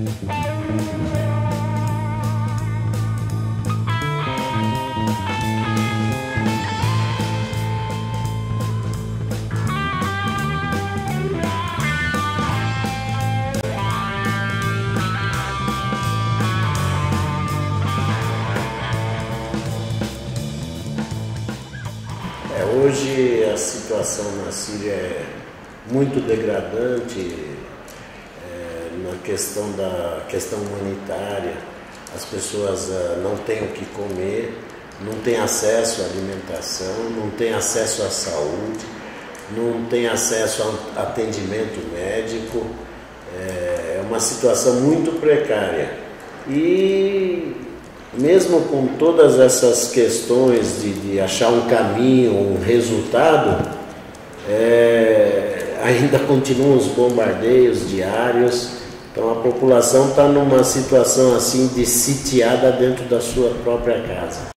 É, hoje a situação na Síria é muito degradante questão da questão humanitária. As pessoas é, não têm o que comer, não têm acesso à alimentação, não têm acesso à saúde, não têm acesso a atendimento médico. É, é uma situação muito precária. E mesmo com todas essas questões de, de achar um caminho, um resultado, é, ainda continuam os bombardeios diários. Então a população está numa situação assim de sitiada dentro da sua própria casa.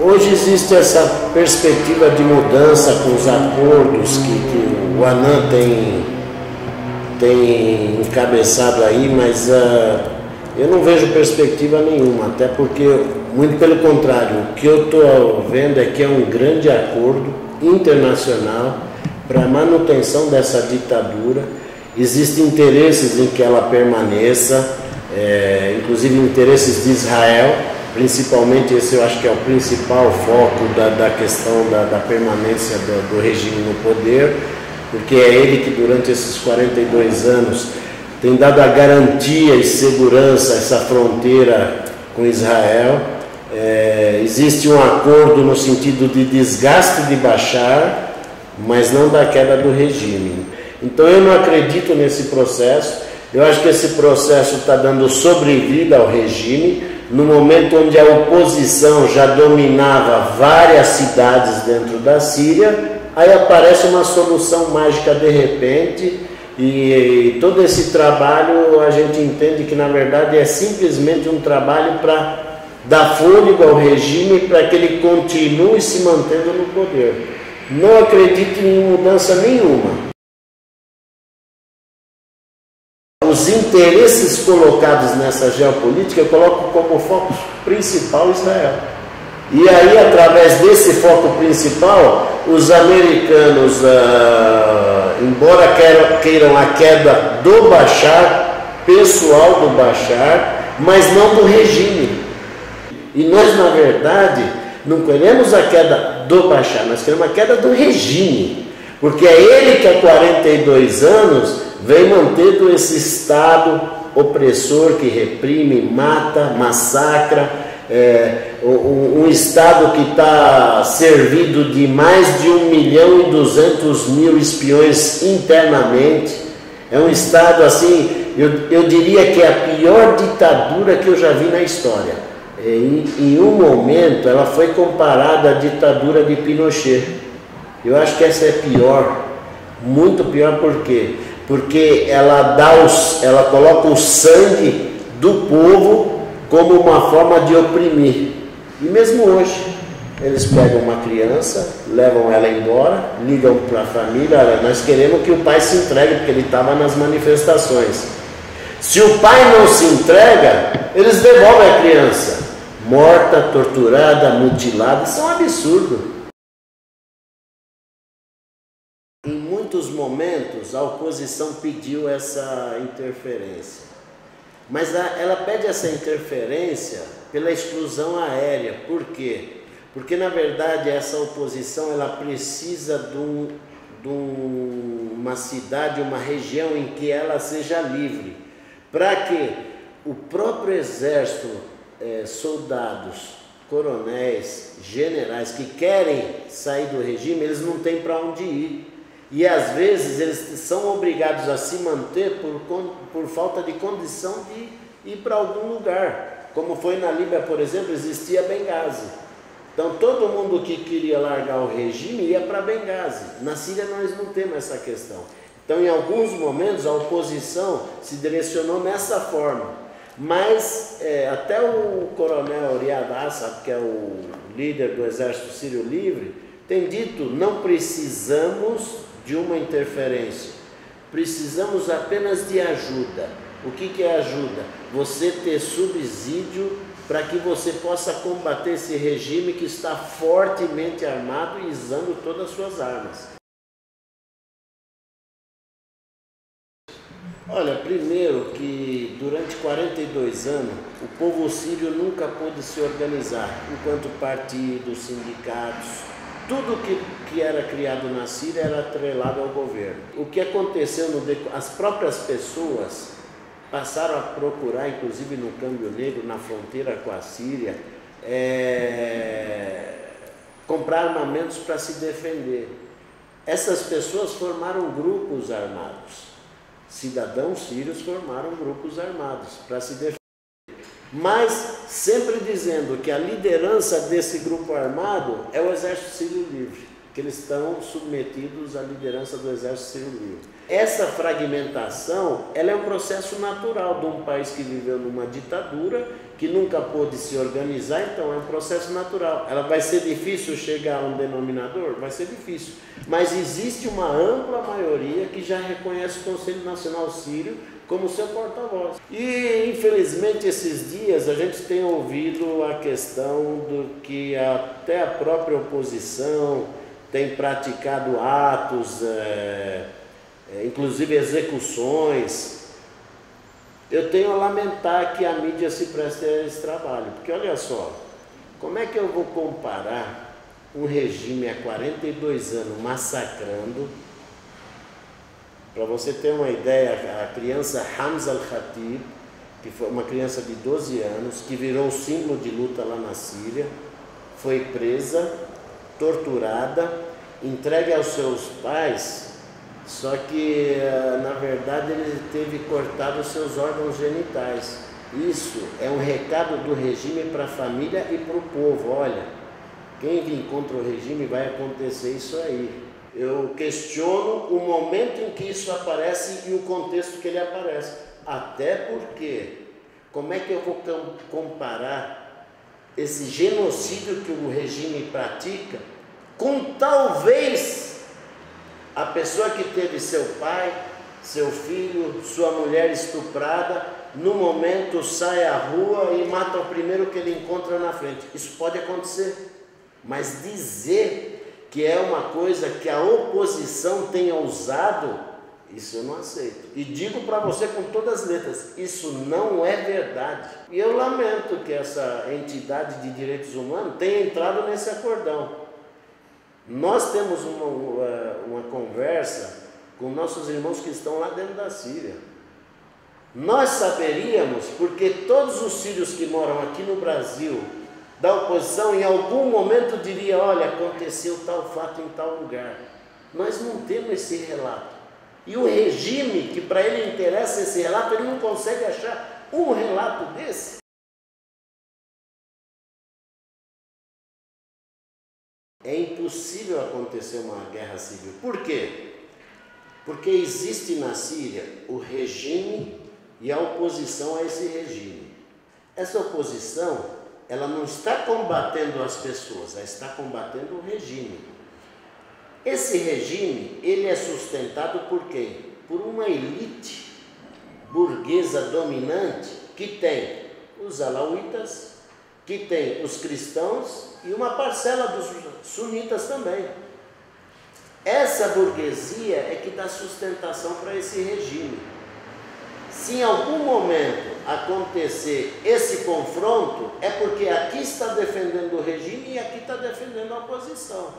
Hoje existe essa perspectiva de mudança com os acordos que, que o ANAN tem tem encabeçado aí, mas uh, eu não vejo perspectiva nenhuma, até porque, muito pelo contrário, o que eu estou vendo é que é um grande acordo internacional para a manutenção dessa ditadura. Existem interesses em que ela permaneça, é, inclusive interesses de Israel, principalmente esse eu acho que é o principal foco da, da questão da, da permanência do, do regime no poder porque é ele que durante esses 42 anos tem dado a garantia e segurança essa fronteira com Israel. É, existe um acordo no sentido de desgaste de Bashar, mas não da queda do regime. Então eu não acredito nesse processo. Eu acho que esse processo está dando sobrevida ao regime, no momento onde a oposição já dominava várias cidades dentro da Síria Aí aparece uma solução mágica de repente, e, e todo esse trabalho a gente entende que na verdade é simplesmente um trabalho para dar fôlego ao regime para que ele continue se mantendo no poder. Não acredito em mudança nenhuma. Os interesses colocados nessa geopolítica eu coloco como foco principal Israel. E aí, através desse foco principal, os americanos, ah, embora queiram a queda do Bashar, pessoal do Bashar, mas não do regime. E nós, na verdade, não queremos a queda do Bashar, nós queremos a queda do regime. Porque é ele que há 42 anos vem mantendo esse Estado opressor que reprime, mata, massacra, é, um, um, Estado que está servido de mais de 1 milhão e 200 mil espiões internamente. É um Estado assim, eu, eu diria que é a pior ditadura que eu já vi na história. Em, em um momento ela foi comparada à ditadura de Pinochet. Eu acho que essa é pior, muito pior por quê? Porque ela dá os, ela coloca o sangue do povo como uma forma de oprimir. E mesmo hoje, eles pegam uma criança, levam ela embora, ligam para a família, olha, nós queremos que o pai se entregue, porque ele estava nas manifestações. Se o pai não se entrega, eles devolvem a criança, morta, torturada, mutilada, isso é um absurdo. Em muitos momentos, a oposição pediu essa interferência. Mas ela pede essa interferência pela exclusão aérea. Por quê? Porque na verdade essa oposição ela precisa de, um, de um, uma cidade, uma região em que ela seja livre, para que o próprio exército, é, soldados, coronéis, generais que querem sair do regime, eles não têm para onde ir. E às vezes eles são obrigados a se manter por, por falta de condição de ir para algum lugar. Como foi na Líbia, por exemplo, existia Benghazi. Então todo mundo que queria largar o regime ia para Benghazi. Na Síria nós não temos essa questão. Então em alguns momentos a oposição se direcionou nessa forma. Mas é, até o coronel Riyad Assad, que é o líder do exército sírio livre, tem dito não precisamos de uma interferência. Precisamos apenas de ajuda. O que, que é ajuda? Você ter subsídio para que você possa combater esse regime que está fortemente armado e usando todas as suas armas. Olha, primeiro que durante 42 anos o povo sírio nunca pôde se organizar enquanto partidos, sindicatos, tudo que, que era criado na Síria era atrelado ao governo. O que aconteceu, no, as próprias pessoas passaram a procurar, inclusive no Câmbio Negro, na fronteira com a Síria, é, comprar armamentos para se defender. Essas pessoas formaram grupos armados. Cidadãos sírios formaram grupos armados para se defender. Mas sempre dizendo que a liderança desse grupo armado é o Exército Sírio Livre que eles estão submetidos à liderança do Exército Civil. Essa fragmentação ela é um processo natural de um país que viveu numa ditadura, que nunca pôde se organizar, então é um processo natural. Ela vai ser difícil chegar a um denominador? Vai ser difícil. Mas existe uma ampla maioria que já reconhece o Conselho Nacional Sírio como seu porta-voz. E infelizmente esses dias a gente tem ouvido a questão do que até a própria oposição tem praticado atos, é, é, inclusive execuções. Eu tenho a lamentar que a mídia se preste a esse trabalho, porque olha só, como é que eu vou comparar um regime há 42 anos massacrando? Para você ter uma ideia, a criança Hamza al-Khatib, que foi uma criança de 12 anos, que virou símbolo de luta lá na Síria, foi presa torturada, entregue aos seus pais, só que eh, na verdade ele teve cortado seus órgãos genitais. Isso é um recado do regime para a família e para o povo. Olha, quem vir contra o regime vai acontecer isso aí. Eu questiono o momento em que isso aparece e o contexto que ele aparece. Até porque, como é que eu vou comparar esse genocídio que o regime pratica, com talvez a pessoa que teve seu pai, seu filho, sua mulher estuprada, no momento sai à rua e mata o primeiro que ele encontra na frente. Isso pode acontecer, mas dizer que é uma coisa que a oposição tenha usado isso eu não aceito. E digo para você com todas as letras: isso não é verdade. E eu lamento que essa entidade de direitos humanos tenha entrado nesse acordão. Nós temos uma, uma, uma conversa com nossos irmãos que estão lá dentro da Síria. Nós saberíamos, porque todos os sírios que moram aqui no Brasil, da oposição, em algum momento diria: olha, aconteceu tal fato em tal lugar. Nós não temos esse relato. E o regime, que para ele interessa esse relato, ele não consegue achar um relato desse. É impossível acontecer uma guerra civil. Por quê? Porque existe na Síria o regime e a oposição a esse regime. Essa oposição, ela não está combatendo as pessoas, ela está combatendo o regime. Esse regime, ele é sustentado por quem? Por uma elite burguesa dominante que tem os alauítas, que tem os cristãos e uma parcela dos sunitas também. Essa burguesia é que dá sustentação para esse regime. Se em algum momento acontecer esse confronto, é porque aqui está defendendo o regime e aqui está defendendo a oposição.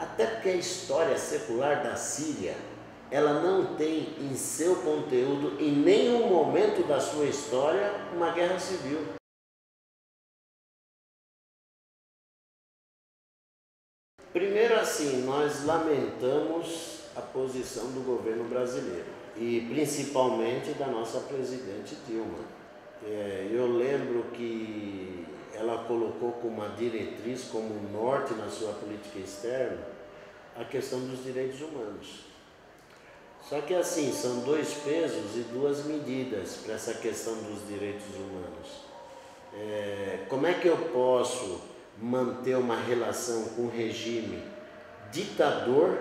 Até porque a história secular da Síria, ela não tem em seu conteúdo, em nenhum momento da sua história, uma guerra civil. Primeiro assim, nós lamentamos a posição do governo brasileiro e principalmente da nossa presidente Dilma. É, eu lembro que ela colocou como uma diretriz, como um norte na sua política externa, a questão dos direitos humanos. Só que assim, são dois pesos e duas medidas para essa questão dos direitos humanos. É, como é que eu posso manter uma relação com um regime ditador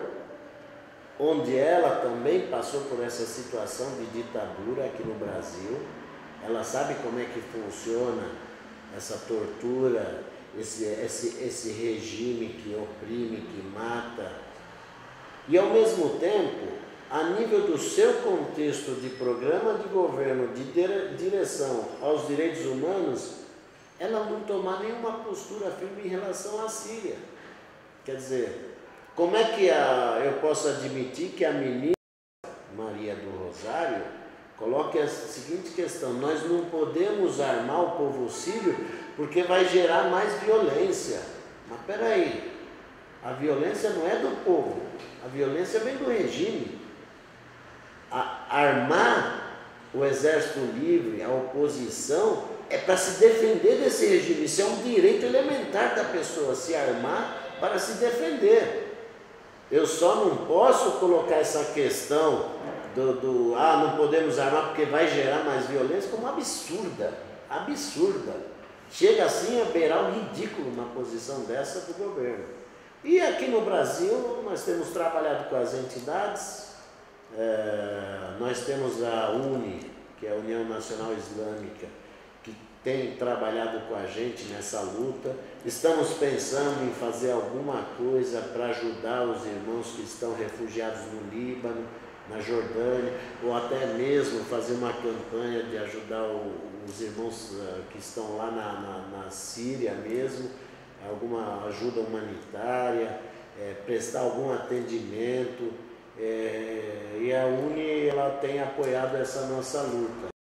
onde ela também passou por essa situação de ditadura aqui no Brasil. Ela sabe como é que funciona essa tortura, esse, esse, esse regime que oprime, que mata. E ao mesmo tempo, a nível do seu contexto de programa de governo, de direção aos direitos humanos, ela não tomar nenhuma postura firme em relação à Síria. Quer dizer, como é que a, eu posso admitir que a ministra Maria do Rosário coloque a seguinte questão: nós não podemos armar o povo sírio porque vai gerar mais violência. Mas peraí, a violência não é do povo, a violência vem do regime a, armar o exército livre, a oposição, é para se defender desse regime. Isso é um direito elementar da pessoa, se armar para se defender. Eu só não posso colocar essa questão do, do ah, não podemos armar porque vai gerar mais violência como absurda. Absurda. Chega assim a beirar o ridículo uma posição dessa do governo. E aqui no Brasil, nós temos trabalhado com as entidades, é, nós temos a UNI, que é a União Nacional Islâmica, que tem trabalhado com a gente nessa luta. Estamos pensando em fazer alguma coisa para ajudar os irmãos que estão refugiados no Líbano, na Jordânia, ou até mesmo fazer uma campanha de ajudar o, os irmãos uh, que estão lá na, na, na, Síria mesmo, alguma ajuda humanitária, é, prestar algum atendimento. É, e a UNE ela tem apoiado essa nossa luta.